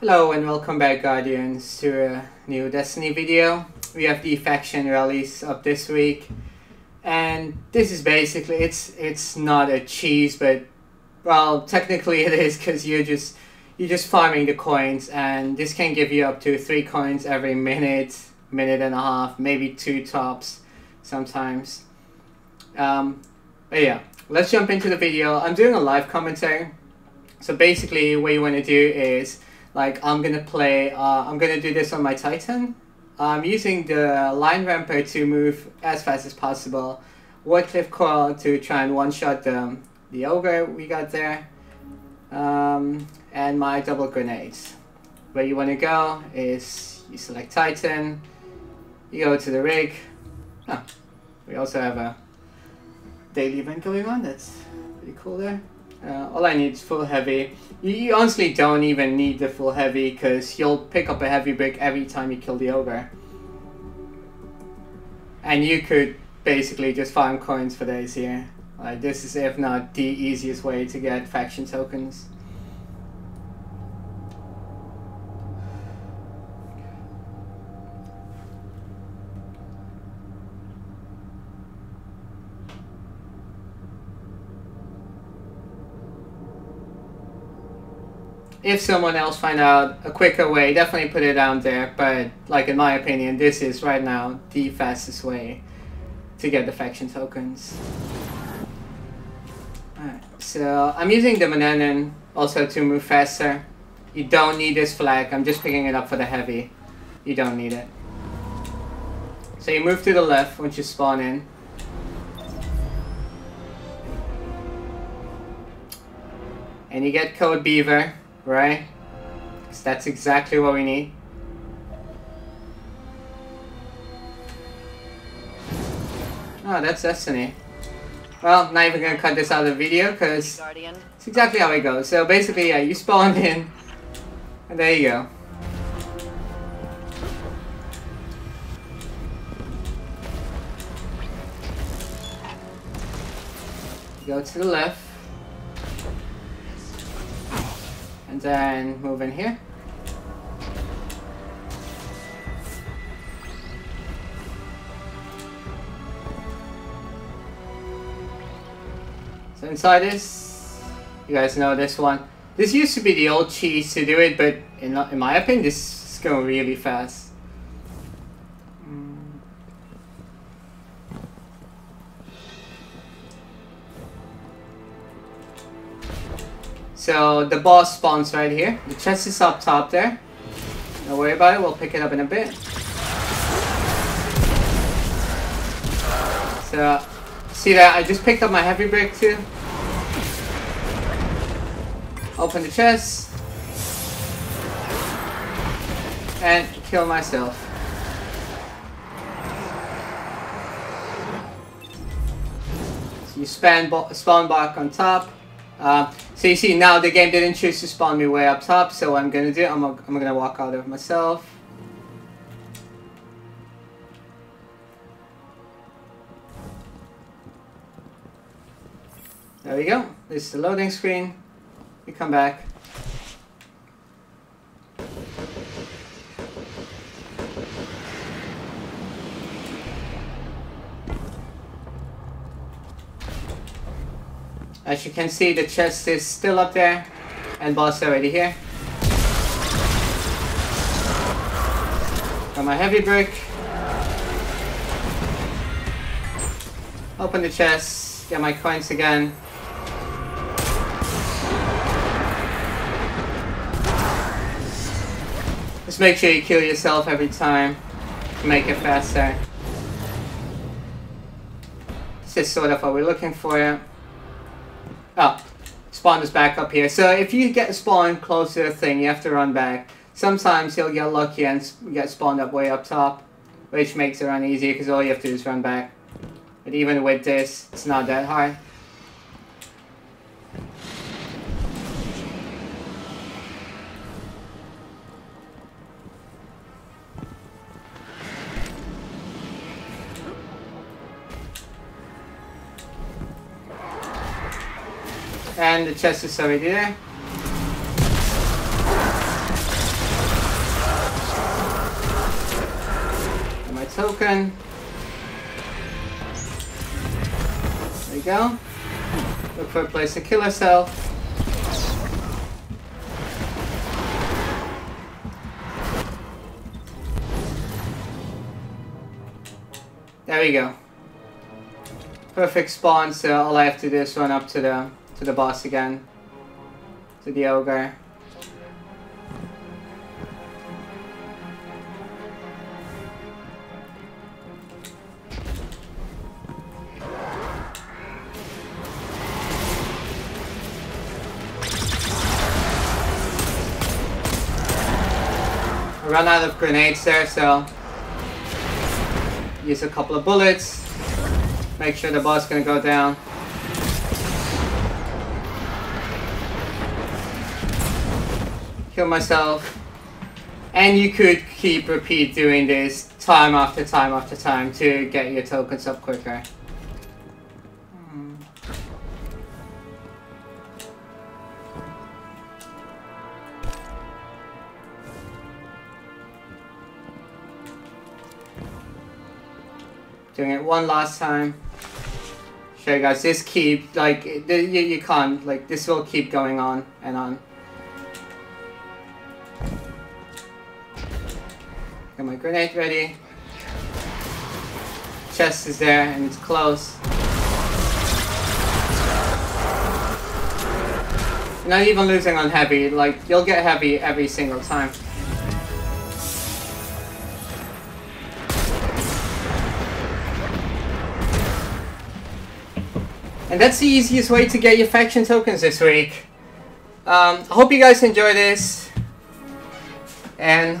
Hello and welcome back Guardians to a new Destiny video. We have the faction rallies up this week and this is basically, it's it's not a cheese but well technically it is because you're just you're just farming the coins and this can give you up to three coins every minute, minute and a half, maybe two tops sometimes. Um, but yeah, let's jump into the video. I'm doing a live commentary. So basically what you want to do is like I'm gonna play, uh, I'm gonna do this on my Titan. I'm using the Lion Rampant to move as fast as possible. Wardcliff Coil to try and one-shot the, the ogre we got there. Um, and my double grenades. Where you want to go is you select Titan, you go to the rig. Oh, we also have a daily event going on, that's pretty cool there. Uh, all I need is full heavy. You, you honestly don't even need the full heavy because you'll pick up a heavy brick every time you kill the ogre. And you could basically just farm coins for days here. Like this is if not the easiest way to get faction tokens. If someone else find out a quicker way, definitely put it down there. But like in my opinion, this is right now the fastest way to get the faction tokens. Alright, so I'm using the Manannan also to move faster. You don't need this flag, I'm just picking it up for the heavy. You don't need it. So you move to the left once you spawn in. And you get code Beaver right? Because that's exactly what we need. Oh, that's Destiny. Well, not even gonna cut this out of the video because it's exactly how it goes. So basically, yeah, you spawned in, and there you go. Go to the left. And then move in here. So inside this, you guys know this one. This used to be the old cheese to do it, but in, in my opinion, this is going really fast. So the boss spawns right here. The chest is up top there. Don't worry about it, we'll pick it up in a bit. So, see that? I just picked up my heavy brick too. Open the chest. And kill myself. You spawn, spawn back on top. Uh, so you see now the game didn't choose to spawn me way up top, so what I'm gonna do, I'm, I'm gonna walk out of myself. There we go. This is the loading screen. We come back. As you can see, the chest is still up there, and boss already here. Got my heavy brick. Open the chest, get my coins again. Just make sure you kill yourself every time to make it faster. This is sort of what we're looking for. Oh, spawn is back up here. So if you get spawned close to the thing, you have to run back. Sometimes you'll get lucky and get spawned up way up top, which makes it run easier because all you have to do is run back. But even with this, it's not that hard. and the chest is over here. And my token. There you go. Look for a place to kill herself. There we go. Perfect spawn, so all I have to do is run up to the to the boss again. To the ogre. Run out of grenades there, so use a couple of bullets, make sure the boss gonna go down. Kill myself. And you could keep repeat doing this time after time after time to get your tokens up quicker. Doing it one last time. Show you guys, this keep, like, you, you can't, like, this will keep going on and on. Got my grenade ready. Chest is there and it's close. Not even losing on heavy, like, you'll get heavy every single time. And that's the easiest way to get your faction tokens this week. Um, I hope you guys enjoy this. And